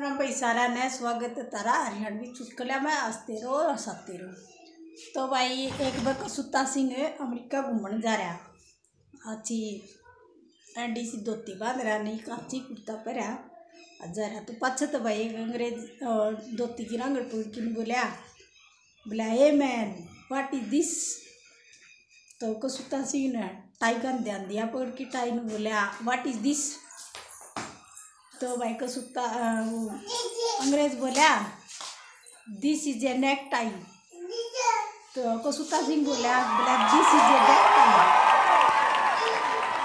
राम भाई सारा ने स्वागत तारा हरियाणवी चुटकुला में हँसते रहो हंसाते रहो तो भाई, एक बार कसुत्ता सिंह अमेरिका घूमने जा रहा। अच्छी एंडी सी धोती बाँध रहा, नहीं काची कुर्ता पहरा। जा रहा तो पाछे तो भाई, अंग्रेज़ धोती की रंग टूट की बोलिया बोला a man what is this तो कसुत्ता सिंह ने टाई का ध्यान दिया पकड़ की टाई ने बोलिया व्हाट इज़ दिस तो भाई को सुत्ता अ, वो अंग्रेज़ बोला this is a necktie तो कसुत्ता सिंह बोला बोला this is a necktie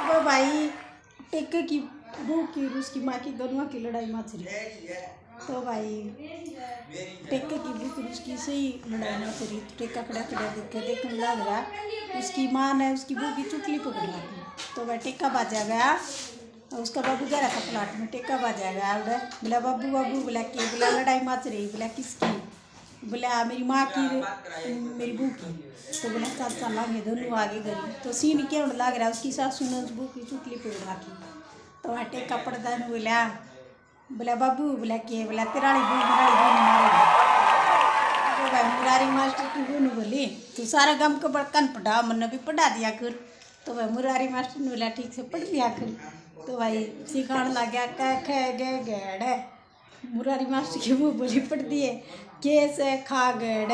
वो भाई टेके की बहू की उसकी माँ की दोनों की लड़ाई मच रही। तो भाई टेके की बहू की उसकी सही लड़ाई मच रही। तो टेका खड़ा खड़ा देख के देखने लग रहा उसकी माँ ने उसकी बहू की चुटली पकड़ ली। तो भाई टेका बाजा गया। और उसका बाबू जा रहा था, प्लाट में टेका बाजा गया उधर बोला, बाबू बाबू, बोला, कि बोला, लड़ाई मच रही बोला, किसकी? बोला, मेरी माँ की मेरी बहू की। तो बोला चल चल आगे दोनों आगे गई तो सीन क्या लग रहा उसकी सासू ने बहू की चुटली पकड़ रखी तो वहाँ टेका पड़ता ने बोला बोला, बाबू, बोला, के बोला, तेराड़ी बहू मेराड़ी ने मारेगी मुरारी मास्टर की बोली तू सारा गम को बड़कन पढ़ा मन भी पढ़ा दिया कर। तो भाई मुरारी मास्टर ने बोला, ठीक से पढ़ लिया कर। तो भाई सिखाने लग गया कह खे गे, गेड़ मुरारी मास्टर की वो बोली, पढ़ दिए के से खा गेड़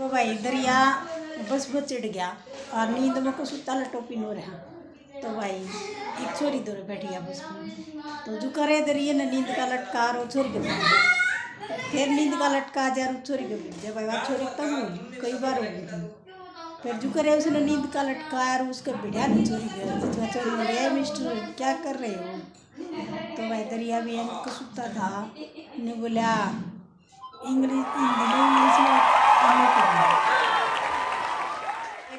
वो भाई दरिया बस वो चिढ़ गया, और नींद में को सुता टोपी नो रहा। तो भाई एक छोरी दौरे बैठ गया बस में। तो जो करे दरिए ना, नींद का लटका और छोरी के फिर नींद का लटका जा छोरी के भाई वह छोरी होली कई बार हो गई थी। फिर जो करे उसने नींद का लटकाया और उसका बिड़ा नहीं चोरी गया तो चोरी बोले मिस्टर, क्या कर रहे हो? तो भाई दरिया भी को सुता था। ने बोला, इंग्लिश इंग्लिश में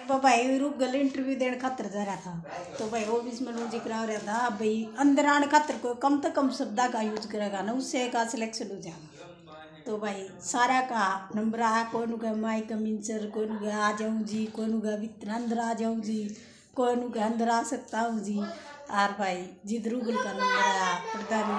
एक भाई रुक गल इंटरव्यू देने खातर जा रहा था। तो भाई ऑफ़िस में रोज करा रहा था, भाई, अंदर आने खातर कोई कम से कम शब्द का यूज़ करेगा ना, उससे का सिलेक्शन हो जाएगा। तो भाई, सारा का नंबर आया कोई गए माइक माई कमीन सर कोई नु कहे आ जाऊँ जी गए कहे अंदर आ जाऊँ जी, कौन गए अंदर आ सकता हूँ जी। आर भाई, जिधर गूगल का नंबर आया, प्रधान